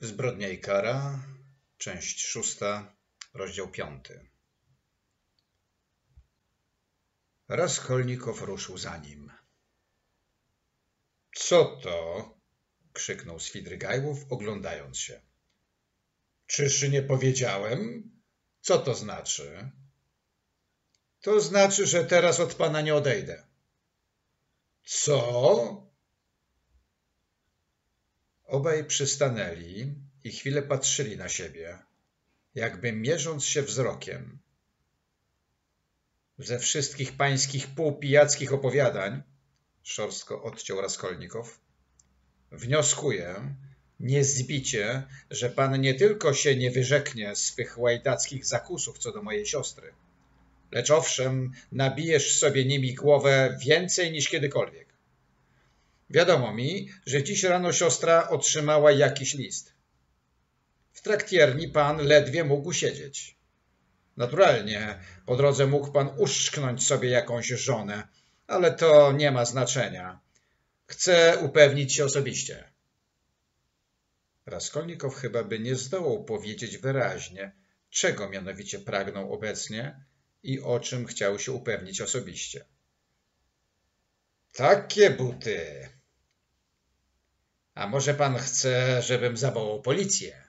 Zbrodnia i kara, część szósta, rozdział piąty. Raskolnikow ruszył za nim. Co to? krzyknął Swidrygajłow, oglądając się. Czyż nie powiedziałem? Co to znaczy? To znaczy, że teraz od pana nie odejdę. Co? Obaj przystanęli i chwilę patrzyli na siebie, jakby mierząc się wzrokiem. Ze wszystkich pańskich półpijackich opowiadań, szorstko odciął Raskolnikow, wnioskuję niezbicie, że pan nie tylko się nie wyrzeknie swych łajdackich zakusów co do mojej siostry, lecz owszem, nabijesz sobie nimi głowę więcej niż kiedykolwiek. Wiadomo mi, że dziś rano siostra otrzymała jakiś list. W traktierni pan ledwie mógł siedzieć. Naturalnie, po drodze mógł pan uszczknąć sobie jakąś żonę, ale to nie ma znaczenia. Chcę upewnić się osobiście. Raskolnikow chyba by nie zdołał powiedzieć wyraźnie, czego mianowicie pragnął obecnie i o czym chciał się upewnić osobiście. Takie buty. A może pan chce, żebym zawołał policję?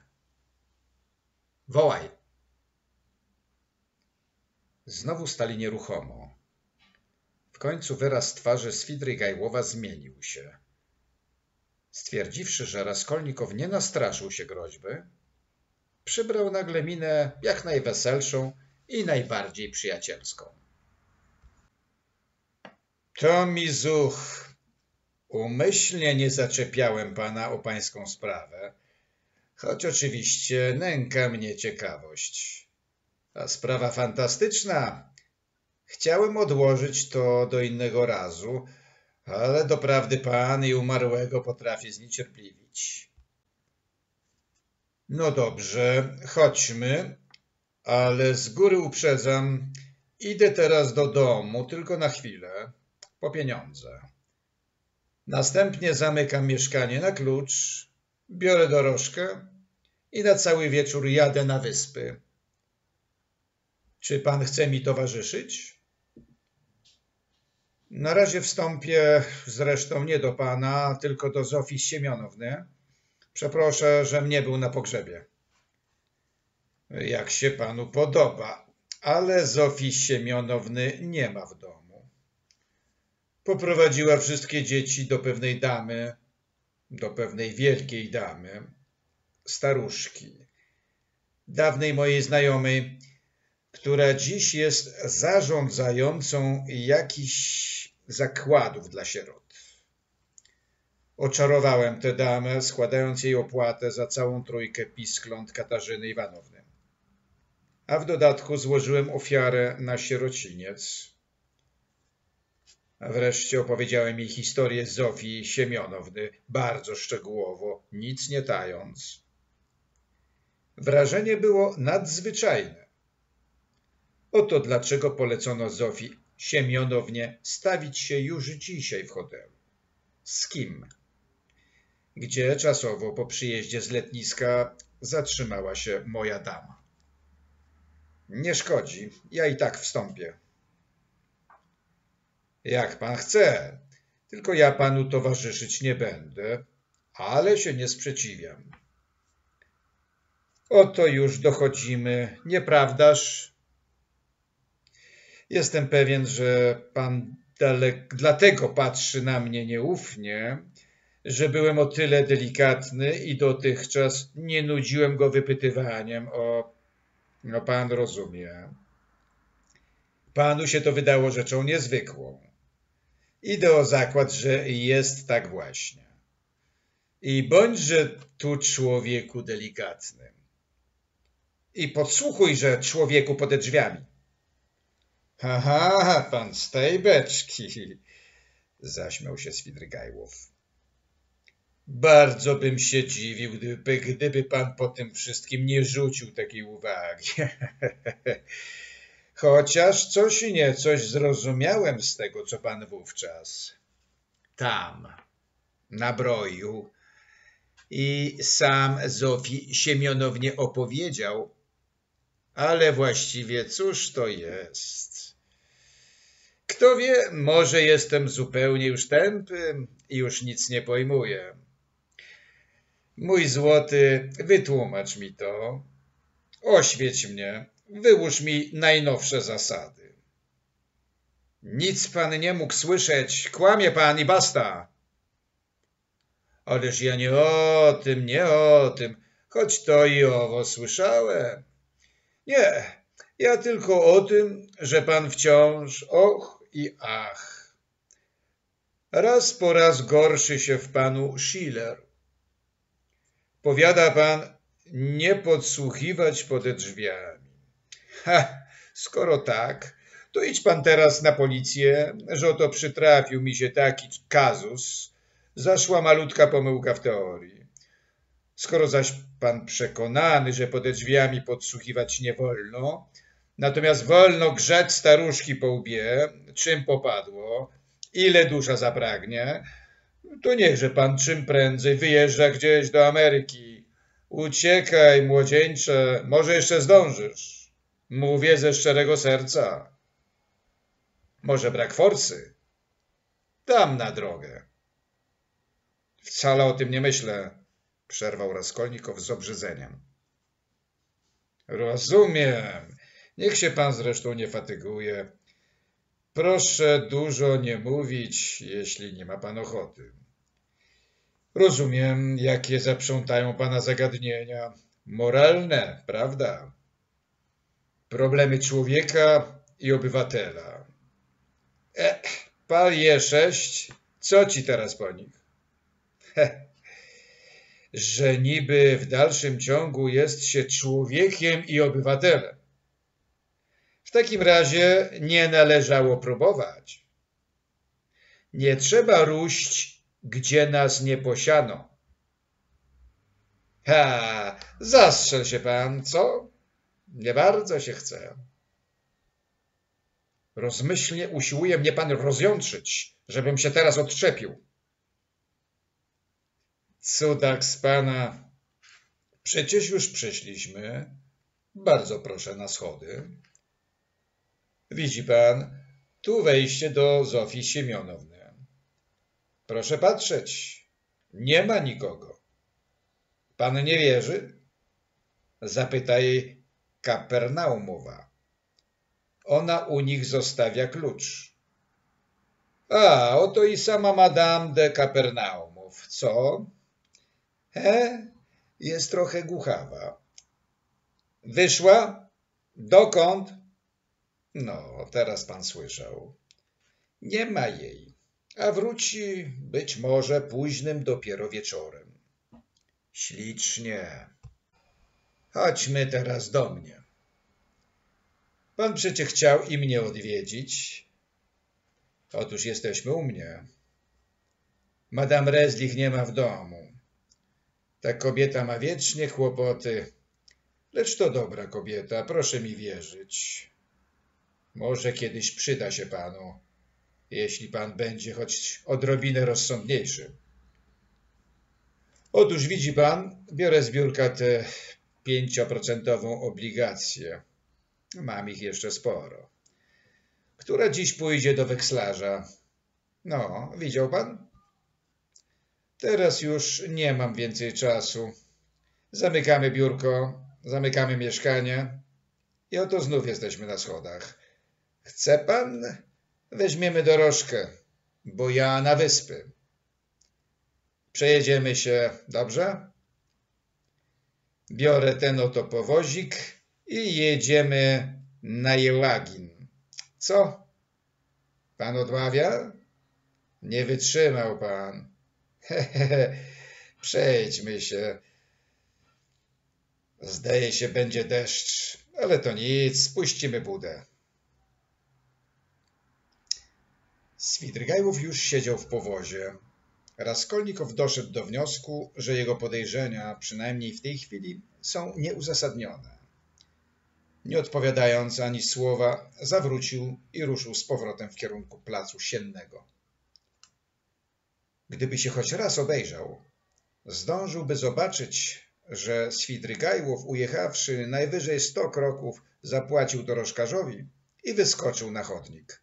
Wołaj. Znowu stali nieruchomo. W końcu wyraz twarzy Swidrygajłowa zmienił się. Stwierdziwszy, że Raskolnikow nie nastraszył się groźby, przybrał nagle minę jak najweselszą i najbardziej przyjacielską. To mi zuch. Umyślnie nie zaczepiałem pana o pańską sprawę, choć oczywiście nęka mnie ciekawość. A sprawa fantastyczna. Chciałem odłożyć to do innego razu, ale doprawdy pan i umarłego potrafię zniecierpliwić. No dobrze, chodźmy, ale z góry uprzedzam, idę teraz do domu tylko na chwilę, po pieniądze. Następnie zamykam mieszkanie na klucz, biorę dorożkę i na cały wieczór jadę na wyspy. Czy pan chce mi towarzyszyć? Na razie wstąpię zresztą nie do pana, tylko do Zofii Siemionowny. Przeproszę, że nie był na pogrzebie. Jak się panu podoba, ale Zofii Siemionowny nie ma w domu. Poprowadziła wszystkie dzieci do pewnej damy, do pewnej wielkiej damy, staruszki, dawnej mojej znajomej, która dziś jest zarządzającą jakichś zakładów dla sierot. Oczarowałem tę damę, składając jej opłatę za całą trójkę piskląt Katarzyny Iwanowny. A w dodatku złożyłem ofiarę na sierociniec. Wreszcie opowiedziałem jej historię Zofii Siemionowny, bardzo szczegółowo, nic nie tając. Wrażenie było nadzwyczajne. Oto dlaczego polecono Zofii Siemionownie stawić się już dzisiaj w hotelu. Z kim? Gdzie czasowo po przyjeździe z letniska zatrzymała się moja dama. Nie szkodzi, ja i tak wstąpię. Jak pan chce, tylko ja panu towarzyszyć nie będę, ale się nie sprzeciwiam. Oto już dochodzimy, nieprawdaż? Jestem pewien, że pan dalek, dlatego patrzy na mnie nieufnie, że byłem o tyle delikatny i dotychczas nie nudziłem go wypytywaniem o... No pan rozumie. Panu się to wydało rzeczą niezwykłą. Idę o zakład, że jest tak właśnie. I bądźże tu człowieku delikatnym. I podsłuchuj, że człowieku pode drzwiami. Aha, pan z tej beczki, zaśmiał się Swidrygajłow. Bardzo bym się dziwił, gdyby, gdyby pan po tym wszystkim nie rzucił takiej uwagi. Chociaż coś i nie coś zrozumiałem z tego, co pan wówczas tam, na broju, i sam Zofii Siemionownie opowiedział, ale właściwie cóż to jest? Kto wie, może jestem zupełnie już tępy i już nic nie pojmuję. Mój złoty, wytłumacz mi to, oświeć mnie, wyłóż mi najnowsze zasady. Nic pan nie mógł słyszeć, kłamie pan i basta. Ależ ja nie o tym, nie o tym, choć to i owo słyszałem. Nie, ja tylko o tym, że pan wciąż och i ach. Raz po raz gorszy się w panu Schiller. Powiada pan, nie podsłuchiwać pode drzwiami. Skoro tak, to idź pan teraz na policję, że oto przytrafił mi się taki kazus, zaszła malutka pomyłka w teorii. Skoro zaś pan przekonany, że pode drzwiami podsłuchiwać nie wolno, natomiast wolno grzać staruszki po łbie, czym popadło, ile dusza zapragnie, to niechże pan czym prędzej wyjeżdża gdzieś do Ameryki. Uciekaj, młodzieńcze, może jeszcze zdążysz. Mówię ze szczerego serca. Może brak forsy? Dam na drogę. Wcale o tym nie myślę, przerwał Raskolnikow z obrzydzeniem. Rozumiem. Niech się pan zresztą nie fatyguje. Proszę dużo nie mówić, jeśli nie ma pan ochoty. Rozumiem, jakie zaprzątają pana zagadnienia. Moralne, prawda? Problemy człowieka i obywatela. E, pal je sześć. Co ci teraz po nich? He, że niby w dalszym ciągu jest się człowiekiem i obywatelem. W takim razie nie należało próbować. Nie trzeba róść, gdzie nas nie posiano. Ha, zastrzel się pan, co? Nie bardzo się chce. Rozmyślnie usiłuje mnie pan rozjątrzyć, żebym się teraz odczepił. Cudak z pana. Przecież już przyszliśmy. Bardzo proszę na schody. Widzi pan, tu wejście do Zofii Siemionowny. Proszę patrzeć, nie ma nikogo. Pan nie wierzy? Zapyta jej Kapernaumowa. Ona u nich zostawia klucz. A, oto i sama Madame de Kapernaumów. Co? He, jest trochę głuchawa. Wyszła? Dokąd? No, teraz pan słyszał. Nie ma jej, a wróci być może późnym dopiero wieczorem. Ślicznie. Chodźmy teraz do mnie. Pan przecie chciał i mnie odwiedzić. Otóż jesteśmy u mnie. Madame Rezlich nie ma w domu. Ta kobieta ma wiecznie kłopoty, lecz to dobra kobieta, proszę mi wierzyć. Może kiedyś przyda się panu, jeśli pan będzie choć odrobinę rozsądniejszy. Otóż widzi pan, biorę z biurka te 5% obligację. Mam ich jeszcze sporo. Która dziś pójdzie do wekslarza? No, widział pan? Teraz już nie mam więcej czasu. Zamykamy biurko, zamykamy mieszkanie i oto znów jesteśmy na schodach. Chce pan? Weźmiemy dorożkę, bo ja na wyspy. Przejedziemy się, dobrze? Biorę ten oto powozik i jedziemy na Jełagin. Co? Pan odmawia? Nie wytrzymał pan. Hehehe, przejdźmy się. Zdaje się, będzie deszcz, ale to nic, spuścimy budę. Swidrygajów już siedział w powozie. Raskolnikow doszedł do wniosku, że jego podejrzenia, przynajmniej w tej chwili, są nieuzasadnione. Nie odpowiadając ani słowa, zawrócił i ruszył z powrotem w kierunku placu siennego. Gdyby się choć raz obejrzał, zdążyłby zobaczyć, że Swidrygajłow ujechawszy najwyżej sto kroków zapłacił dorożkarzowi i wyskoczył na chodnik.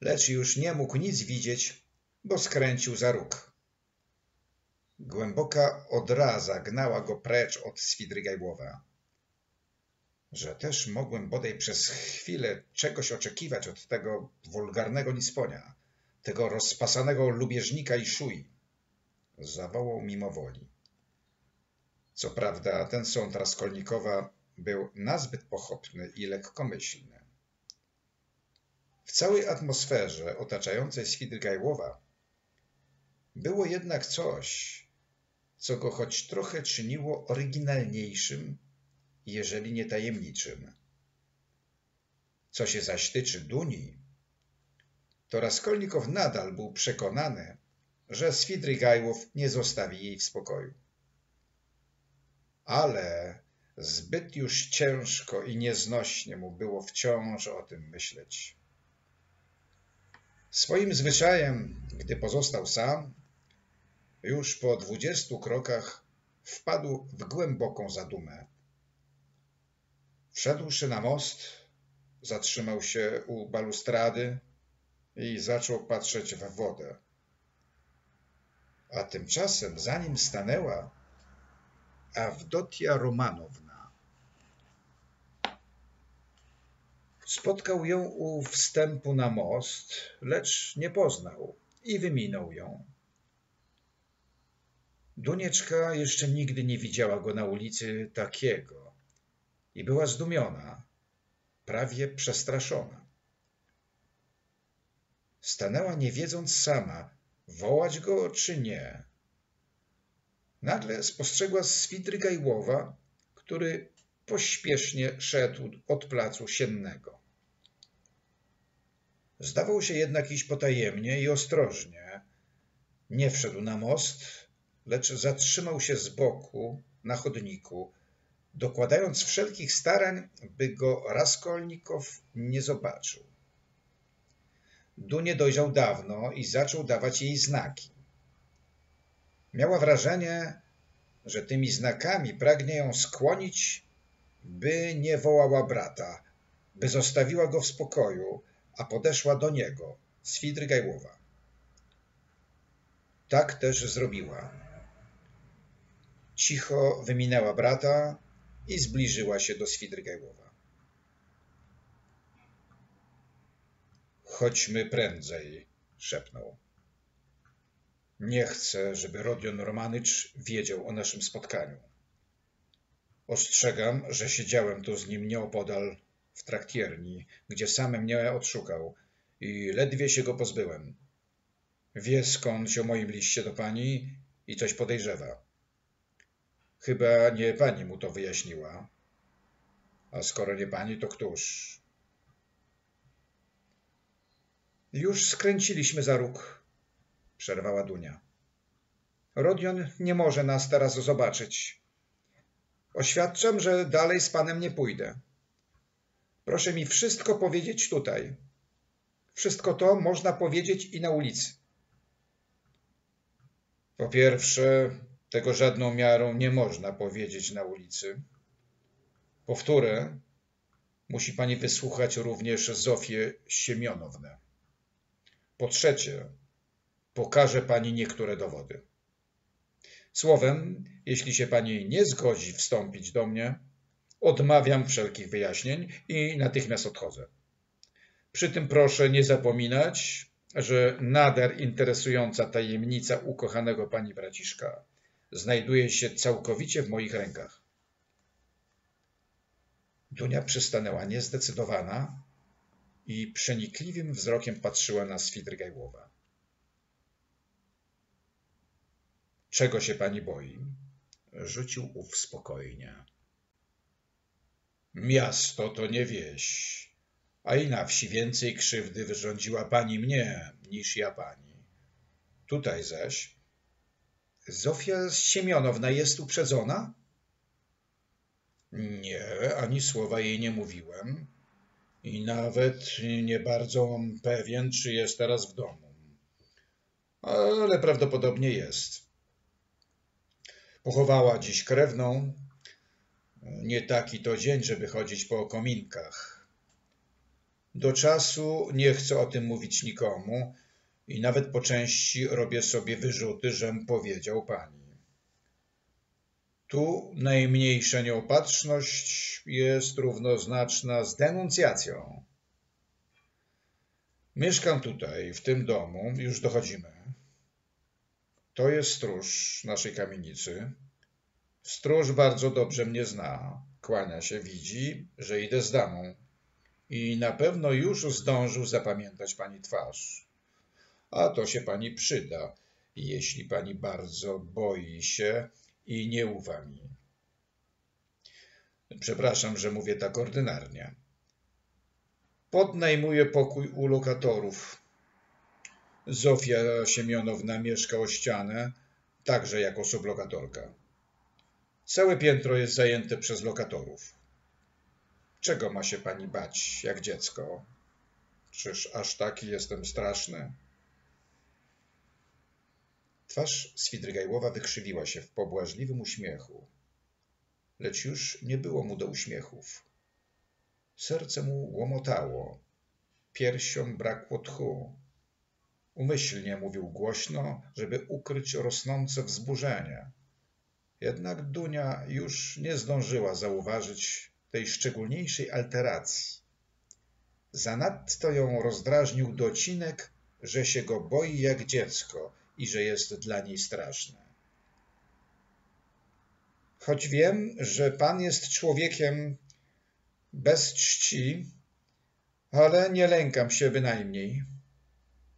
Lecz już nie mógł nic widzieć, bo skręcił za róg. Głęboka odraza gnała go precz od Swidrygajłowa. Że też mogłem bodaj przez chwilę czegoś oczekiwać od tego wulgarnego nisponia, tego rozpasanego lubieżnika i szuj, zawołał mimowoli. Co prawda ten sąd Raskolnikowa był nazbyt pochopny i lekkomyślny. W całej atmosferze otaczającej Swidrygajłowa było jednak coś, co go choć trochę czyniło oryginalniejszym, jeżeli nie tajemniczym. Co się zaś tyczy Duni, to Raskolnikow nadal był przekonany, że Swidrygajłow nie zostawi jej w spokoju. Ale zbyt już ciężko i nieznośnie mu było wciąż o tym myśleć. Swoim zwyczajem, gdy pozostał sam, już po dwudziestu krokach wpadł w głęboką zadumę. Wszedłszy na most, zatrzymał się u balustrady i zaczął patrzeć w wodę. A tymczasem za nim stanęła Awdotia Romanowna. Spotkał ją u wstępu na most, lecz nie poznał i wyminął ją. Dunieczka jeszcze nigdy nie widziała go na ulicy takiego i była zdumiona, prawie przestraszona. Stanęła nie wiedząc sama, wołać go czy nie. Nagle spostrzegła Swidrygajłowa, który pośpiesznie szedł od placu siennego. Zdawał się jednak iść potajemnie i ostrożnie. Nie wszedł na most, lecz zatrzymał się z boku na chodniku, dokładając wszelkich starań, by go Raskolnikow nie zobaczył. Dunie dojrzał dawno i zaczął dawać jej znaki. Miała wrażenie, że tymi znakami pragnie ją skłonić, by nie wołała brata, by zostawiła go w spokoju, a podeszła do niego, Swidrygajłowa. Tak też zrobiła. Cicho wyminęła brata i zbliżyła się do Swidrygajłowa. Chodźmy prędzej, szepnął. Nie chcę, żeby Rodion Romanycz wiedział o naszym spotkaniu. Ostrzegam, że siedziałem tu z nim nieopodal w traktierni, gdzie sam mnie odszukał i ledwie się go pozbyłem. Wie skąd o moim liście do pani i coś podejrzewa. Chyba nie pani mu to wyjaśniła. A skoro nie pani, to któż? Już skręciliśmy za róg, przerwała Dunia. Rodion nie może nas teraz zobaczyć. Oświadczam, że dalej z panem nie pójdę. Proszę mi wszystko powiedzieć tutaj. Wszystko to można powiedzieć i na ulicy. Po pierwsze, tego żadną miarą nie można powiedzieć na ulicy. Powtórę, musi pani wysłuchać również Zofię Siemionownę. Po trzecie, pokaże pani niektóre dowody. Słowem, jeśli się pani nie zgodzi wstąpić do mnie, odmawiam wszelkich wyjaśnień i natychmiast odchodzę. Przy tym proszę nie zapominać, że nader interesująca tajemnica ukochanego pani braciszka znajduje się całkowicie w moich rękach. Dunia przystanęła niezdecydowana i przenikliwym wzrokiem patrzyła na Swidrygajłowa. Czego się pani boi? Rzucił ów spokojnie. Miasto to nie wieś, a i na wsi więcej krzywdy wyrządziła pani mnie niż ja pani. Tutaj zaś Zofia Siemionowna jest uprzedzona? Nie, ani słowa jej nie mówiłem. I nawet nie bardzo pewien, czy jest teraz w domu. Ale prawdopodobnie jest. Pochowała dziś krewną. Nie taki to dzień, żeby chodzić po kominkach. Do czasu nie chcę o tym mówić nikomu i nawet po części robię sobie wyrzuty, żem powiedział pani. Tu najmniejsza nieopatrzność jest równoznaczna z denuncjacją. Mieszkam tutaj, w tym domu, już dochodzimy. To jest stróż naszej kamienicy. Stróż bardzo dobrze mnie zna. Kłania się, widzi, że idę z damą. I na pewno już zdążył zapamiętać pani twarz. A to się pani przyda, jeśli pani bardzo boi się i nie ufa mi. Przepraszam, że mówię tak ordynarnie. Podnajmuję pokój u lokatorów. Zofia Siemionowna mieszka o ścianę, także jako sublokatorka. Całe piętro jest zajęte przez lokatorów. Czego ma się pani bać, jak dziecko? Czyż aż taki jestem straszny? Twarz Swidrygajłowa wykrzywiła się w pobłażliwym uśmiechu, lecz już nie było mu do uśmiechów. Serce mu łomotało, piersiom brakło tchu. Umyślnie mówił głośno, żeby ukryć rosnące wzburzenie. Jednak Dunia już nie zdążyła zauważyć tej szczególniejszej alteracji. Zanadto ją rozdrażnił docinek, że się go boi jak dziecko i że jest dla niej straszny. Choć wiem, że pan jest człowiekiem bez czci, ale nie lękam się bynajmniej.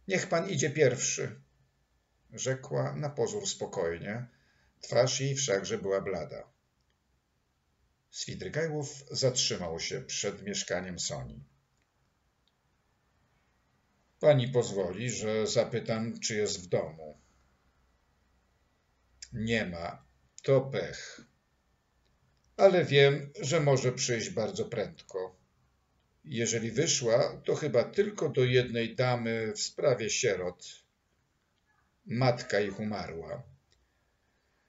Niech pan idzie pierwszy, rzekła na pozór spokojnie. Twarz jej wszakże była blada. Swidrygajłow zatrzymał się przed mieszkaniem Soni. Pani pozwoli, że zapytam, czy jest w domu. Nie ma. To pech. Ale wiem, że może przyjść bardzo prędko. Jeżeli wyszła, to chyba tylko do jednej damy w sprawie sierot. Matka ich umarła.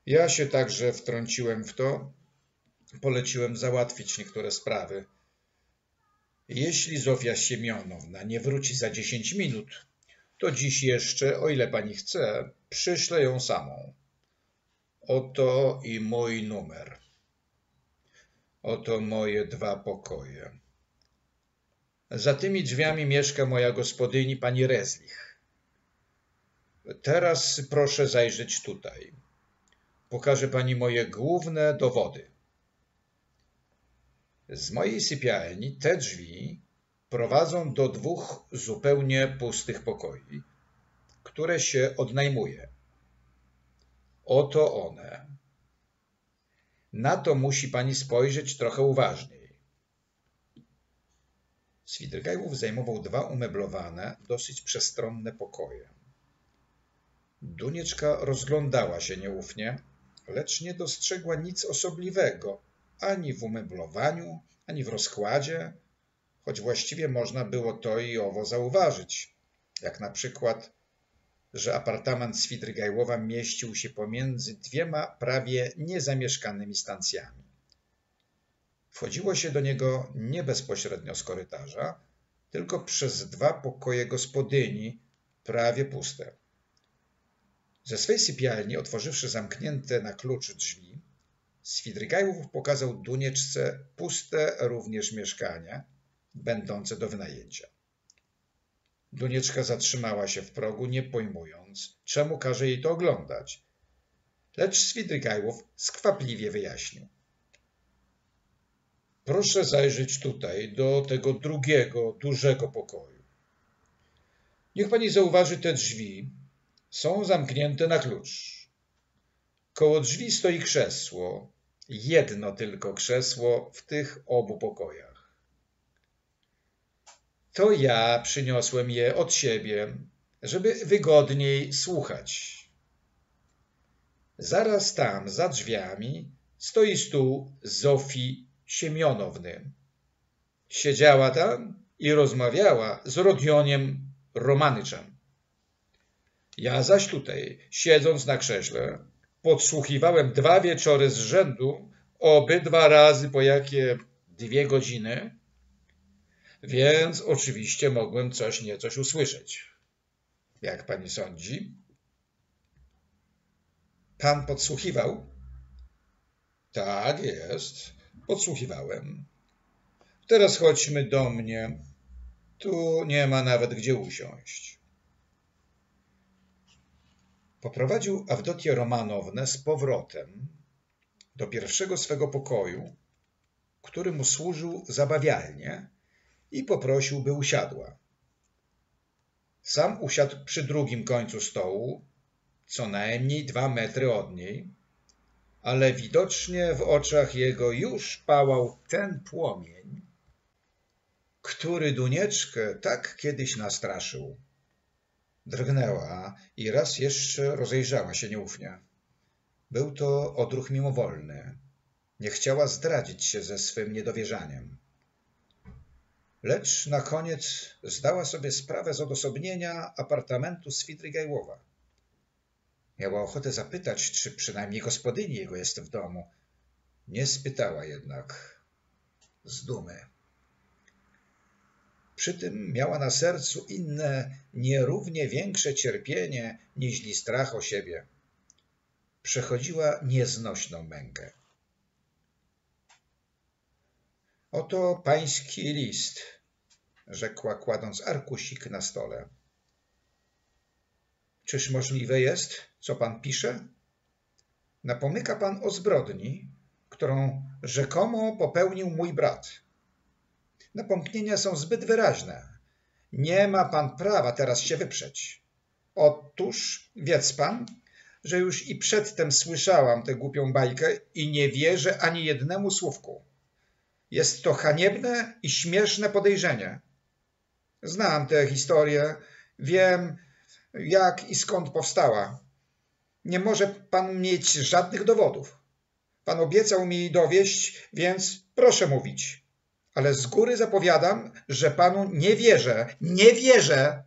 Ja się także wtrąciłem w to, poleciłem załatwić niektóre sprawy. Jeśli Zofia Siemionowna nie wróci za dziesięć minut, to dziś jeszcze, o ile pani chce, przyszlę ją samą. Oto i mój numer. Oto moje dwa pokoje. Za tymi drzwiami mieszka moja gospodyni pani Rezlich. Teraz proszę zajrzeć tutaj. Pokażę pani moje główne dowody. Z mojej sypialni te drzwi prowadzą do dwóch zupełnie pustych pokoi, które się odnajmuje. Oto one. Na to musi pani spojrzeć trochę uważniej. Swidrygajłów zajmował dwa umeblowane, dosyć przestronne pokoje. Dunieczka rozglądała się nieufnie, lecz nie dostrzegła nic osobliwego ani w umeblowaniu, ani w rozkładzie, choć właściwie można było to i owo zauważyć, jak na przykład, że apartament Swidrygajłowa mieścił się pomiędzy dwiema prawie niezamieszkanymi stancjami. Wchodziło się do niego nie bezpośrednio z korytarza, tylko przez dwa pokoje gospodyni, prawie puste. Ze swej sypialni, otworzywszy zamknięte na klucz drzwi, Swidrygajłów pokazał Dunieczce puste również mieszkania, będące do wynajęcia. Dunieczka zatrzymała się w progu, nie pojmując, czemu każe jej to oglądać. Lecz Swidrygajłow skwapliwie wyjaśnił. Proszę zajrzeć tutaj, do tego drugiego, dużego pokoju. Niech pani zauważy te drzwi. Są zamknięte na klucz. Koło drzwi stoi krzesło, jedno tylko krzesło w tych obu pokojach. To ja przyniosłem je od siebie, żeby wygodniej słuchać. Zaraz tam, za drzwiami, stoi stół Zofii Siemionowny. Siedziała tam i rozmawiała z Rodioniem Romanyczem. Ja zaś tutaj, siedząc na krześle, podsłuchiwałem dwa wieczory z rzędu, obydwa razy po jakie dwie godziny, więc oczywiście mogłem coś niecoś usłyszeć. Jak pani sądzi? Pan podsłuchiwał? Tak jest, podsłuchiwałem. Teraz chodźmy do mnie. Tu nie ma nawet gdzie usiąść. Poprowadził Awdotię Romanownę z powrotem do pierwszego swego pokoju, który mu służył zabawialnie i poprosił, by usiadła. Sam usiadł przy drugim końcu stołu, co najmniej dwa metry od niej, ale widocznie w oczach jego już pałał ten płomień, który Dunieczkę tak kiedyś nastraszył. Drgnęła i raz jeszcze rozejrzała się nieufnie. Był to odruch mimowolny. Nie chciała zdradzić się ze swym niedowierzaniem. Lecz na koniec zdała sobie sprawę z odosobnienia apartamentu Swidrygajłowa. Miała ochotę zapytać, czy przynajmniej gospodyni jego jest w domu. Nie spytała jednak z dumy. Przy tym miała na sercu inne, nierównie większe cierpienie niźli strach o siebie. Przechodziła nieznośną mękę. Oto pański list, rzekła kładąc arkusik na stole. Czyż możliwe jest, co pan pisze? Napomyka pan o zbrodni, którą rzekomo popełnił mój brat. Napomknienia są zbyt wyraźne. Nie ma pan prawa teraz się wyprzeć. Otóż wiedz pan, że już i przedtem słyszałam tę głupią bajkę i nie wierzę ani jednemu słówku. Jest to haniebne i śmieszne podejrzenie. Znam tę historię, wiem jak i skąd powstała. Nie może pan mieć żadnych dowodów. Pan obiecał mi dowieść, więc proszę mówić. Ale z góry zapowiadam, że panu nie wierzę. Nie wierzę!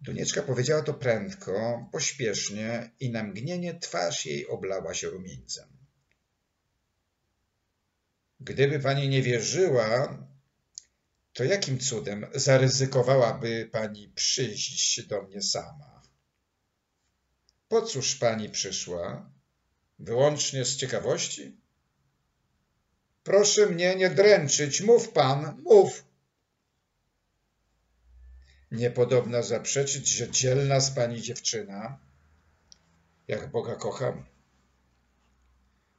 Donieczka powiedziała to prędko, pośpiesznie i na mgnienie twarz jej oblała się rumieńcem. Gdyby pani nie wierzyła, to jakim cudem zaryzykowałaby pani przyjść do mnie sama? Po cóż pani przyszła? Wyłącznie z ciekawości? Proszę mnie nie dręczyć, mów pan, mów. Niepodobna zaprzeczyć, że dzielna z pani dziewczyna, jak Boga kocham.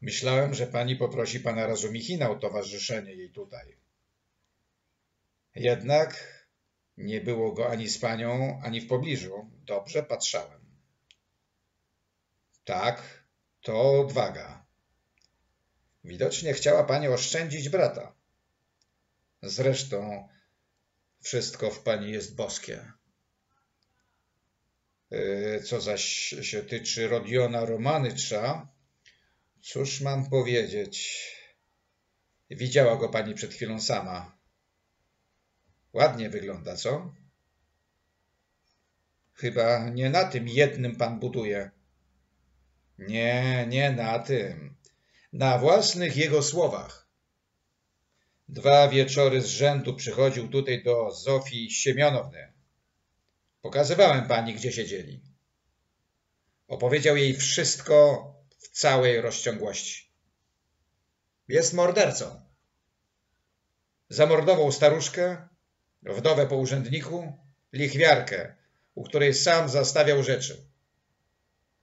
Myślałem, że pani poprosi pana Razumichina o towarzyszenie jej tutaj. Jednak nie było go ani z panią, ani w pobliżu. Dobrze patrzałem. Tak, to odwaga. Widocznie chciała pani oszczędzić brata. Zresztą wszystko w pani jest boskie. E, co zaś się tyczy Rodiona Romanycza, cóż mam powiedzieć? Widziała go pani przed chwilą sama. Ładnie wygląda, co? Chyba nie na tym jednym pan buduje. Nie, nie na tym. Na własnych jego słowach. Dwa wieczory z rzędu przychodził tutaj do Zofii Siemionowny. Pokazywałem pani, gdzie siedzieli. Opowiedział jej wszystko w całej rozciągłości. Jest mordercą. Zamordował staruszkę, wdowę po urzędniku, lichwiarkę, u której sam zastawiał rzeczy.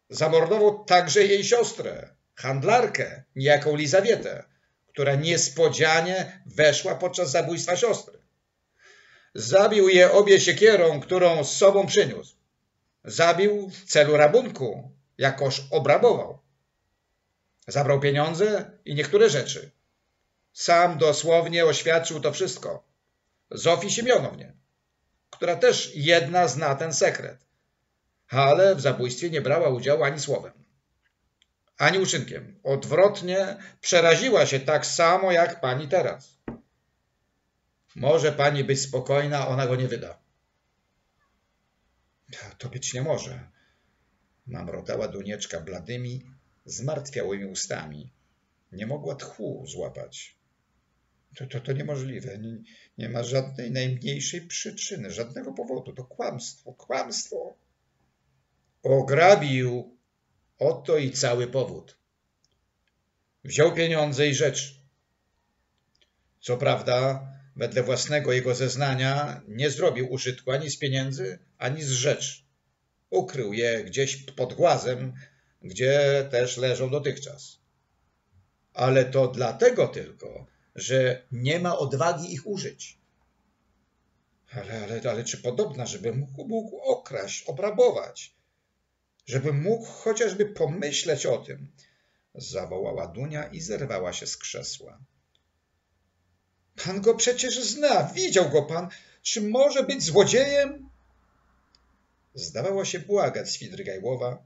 Zamordował także jej siostrę, handlarkę, niejaką Lizawietę, która niespodzianie weszła podczas zabójstwa siostry. Zabił je obie siekierą, którą z sobą przyniósł. Zabił w celu rabunku, jakoż obrabował. Zabrał pieniądze i niektóre rzeczy. Sam dosłownie oświadczył to wszystko. Zofii Siemionownie, która też jedna zna ten sekret, ale w zabójstwie nie brała udziału ani słowem, ani uczynkiem. Odwrotnie przeraziła się tak samo jak pani teraz. Może pani być spokojna, ona go nie wyda. To być nie może. Mamrotała Dunieczka bladymi, zmartwiałymi ustami. Nie mogła tchu złapać. To, to, to niemożliwe. Nie, nie ma żadnej najmniejszej przyczyny, żadnego powodu. To kłamstwo, kłamstwo. Ograbił. Oto i cały powód. Wziął pieniądze i rzecz. Co prawda, wedle własnego jego zeznania nie zrobił użytku ani z pieniędzy, ani z rzeczy. Ukrył je gdzieś pod głazem, gdzie też leżą dotychczas. Ale to dlatego tylko, że nie ma odwagi ich użyć. Ale, ale, ale czy podobna, żeby mógł, mógł okraść, obrabować, żeby mógł chociażby pomyśleć o tym, zawołała Dunia i zerwała się z krzesła. Pan go przecież zna, widział go pan. Czy może być złodziejem? Zdawała się błagać Swidrygajłowa.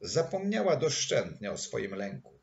Zapomniała doszczętnie o swoim lęku.